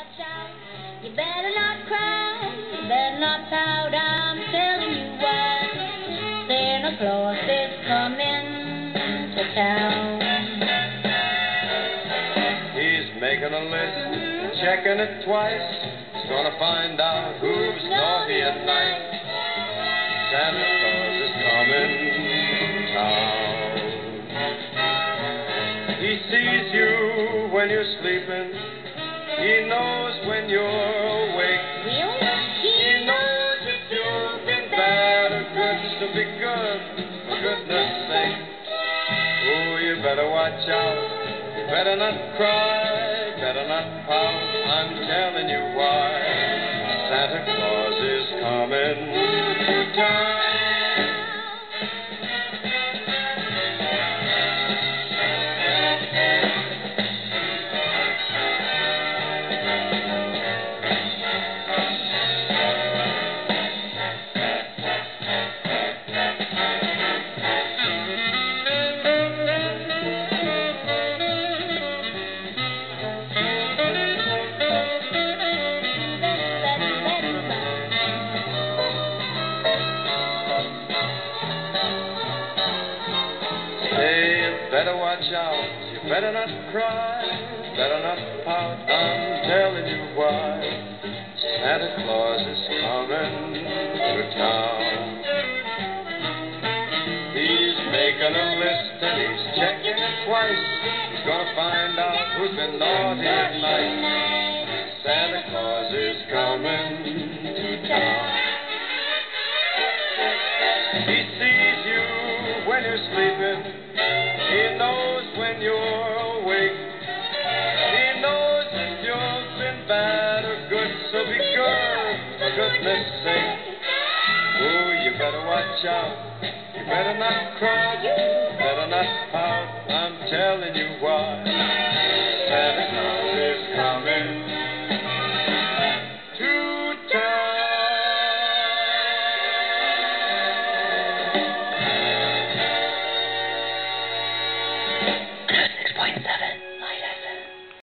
You better not cry. You better not pout. I'm telling you why. Santa Claus is coming to town. He's making a list, checking it twice. He's gonna find out who's naughty at night. Santa Claus is coming to town. He sees you when you're sleeping. He knows when you're awake. Really? He knows if you've been bad or good, so be good, for goodness sake. Oh, you better watch out. You better not cry, better not pout. I'm telling you why. Better watch out, you better not cry, better not pout, I'm telling you why. Santa Claus is coming to town. He's making a list and he's checking it twice. He's gonna find out who's been naughty at night. Santa Claus is coming to town. He sees you when you're sleeping. He knows when you're awake. He knows if you've been bad or good, so be good for goodness sake. Oh, you better watch out. You better not cry. You better not pout. I'm telling you why.